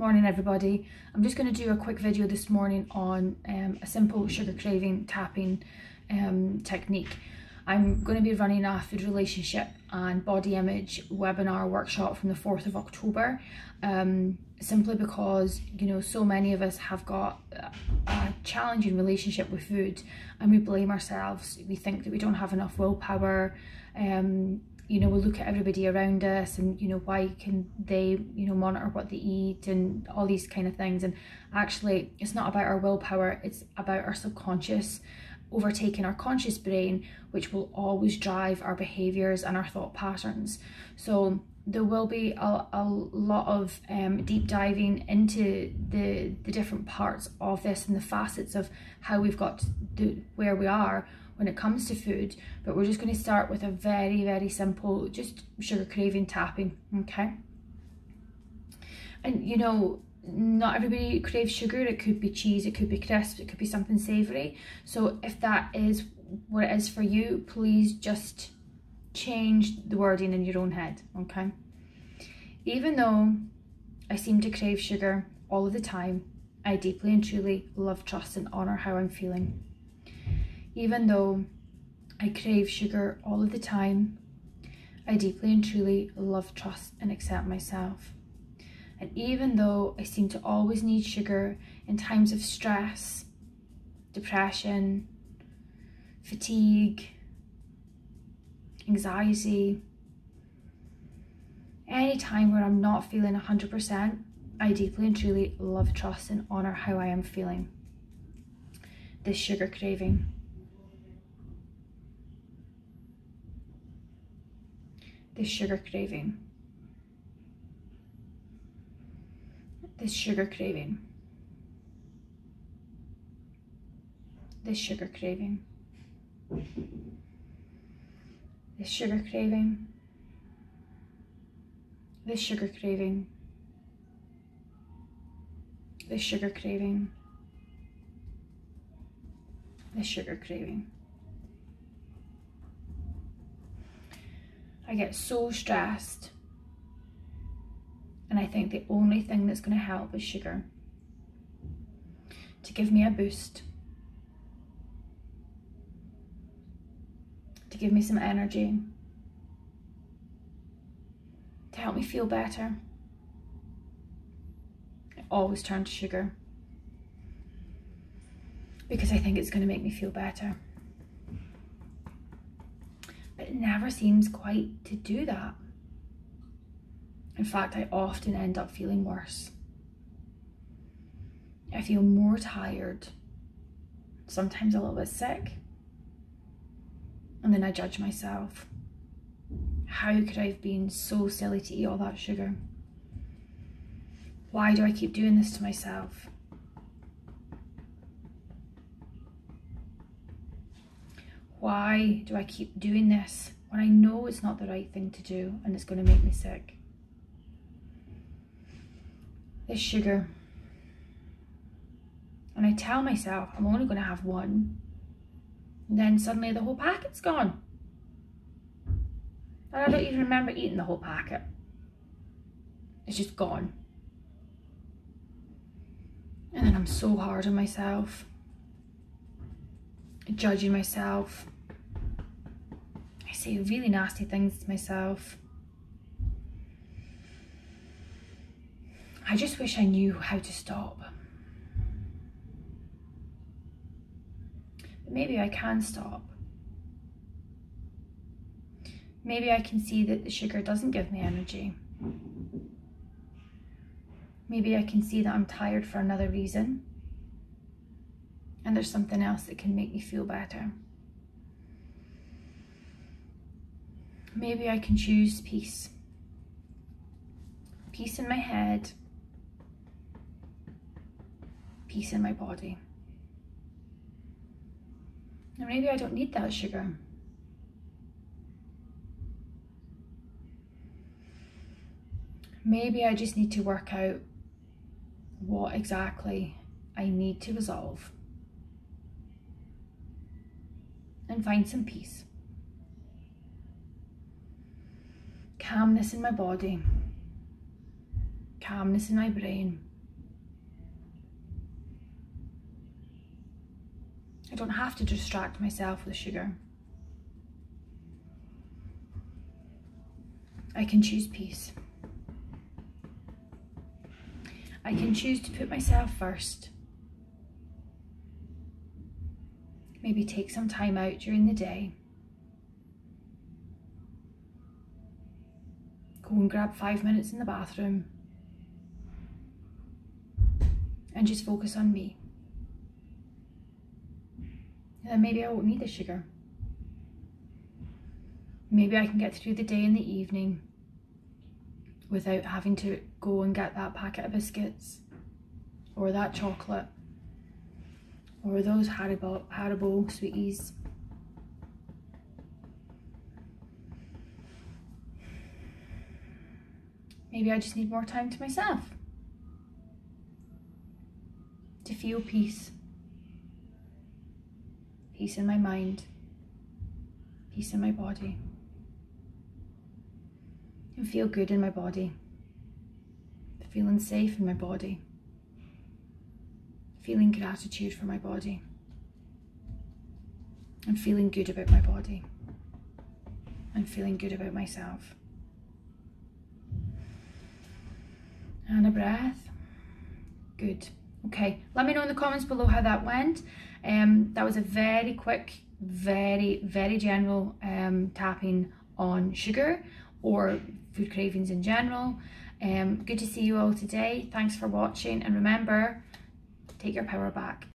Morning everybody. I'm just going to do a quick video this morning on um, a simple sugar craving tapping um, technique. I'm going to be running a food relationship and body image webinar workshop from the 4th of October um, simply because you know so many of us have got a challenging relationship with food and we blame ourselves we think that we don't have enough willpower um, you know, we look at everybody around us and, you know, why can they, you know, monitor what they eat and all these kind of things. And actually, it's not about our willpower, it's about our subconscious overtaking our conscious brain, which will always drive our behaviors and our thought patterns. So there will be a, a lot of um, deep diving into the, the different parts of this and the facets of how we've got to where we are when it comes to food but we're just going to start with a very very simple just sugar craving tapping okay? And you know not everybody craves sugar. It could be cheese it could be crisps it could be something savory. So if that is what it is for you please just change the wording in your own head okay? Even though i seem to crave sugar all of the time i deeply and truly love trust and honor how i'm feeling even though I crave sugar all of the time, I deeply and truly love, trust, and accept myself. And even though I seem to always need sugar in times of stress, depression, fatigue, anxiety, any time where I'm not feeling 100%, I deeply and truly love, trust, and honor how I am feeling. This sugar craving. This sugar craving. This sugar craving. This sugar craving. This sugar craving. This sugar craving. This sugar craving. This sugar craving. I get so stressed. And I think the only thing that's going to help is sugar. To give me a boost. To give me some energy. To help me feel better. I always turn to sugar. Because I think it's going to make me feel better it never seems quite to do that. In fact, I often end up feeling worse. I feel more tired, sometimes a little bit sick, and then I judge myself. How could I have been so silly to eat all that sugar? Why do I keep doing this to myself? Why do I keep doing this when I know it's not the right thing to do and it's going to make me sick? This sugar. And I tell myself I'm only going to have one. And then suddenly the whole packet's gone. And I don't even remember eating the whole packet. It's just gone. And then I'm so hard on myself judging myself. I say really nasty things to myself. I just wish I knew how to stop. But maybe I can stop. Maybe I can see that the sugar doesn't give me energy. Maybe I can see that I'm tired for another reason and there's something else that can make me feel better. Maybe I can choose peace. Peace in my head, peace in my body. And maybe I don't need that sugar. Maybe I just need to work out what exactly I need to resolve and find some peace. Calmness in my body, calmness in my brain. I don't have to distract myself with sugar. I can choose peace. I can choose to put myself first Maybe take some time out during the day. Go and grab five minutes in the bathroom and just focus on me. And then maybe I won't need the sugar. Maybe I can get through the day in the evening without having to go and get that packet of biscuits or that chocolate or those Haribo, Haribo sweeties. Maybe I just need more time to myself. To feel peace. Peace in my mind, peace in my body, and feel good in my body, feeling safe in my body, feeling gratitude for my body, and feeling good about my body, and feeling good about myself. And a breath. Good. Okay, let me know in the comments below how that went. Um, that was a very quick, very, very general um, tapping on sugar or food cravings in general. Um, good to see you all today. Thanks for watching and remember, take your power back.